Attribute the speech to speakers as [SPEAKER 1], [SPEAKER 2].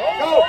[SPEAKER 1] Go!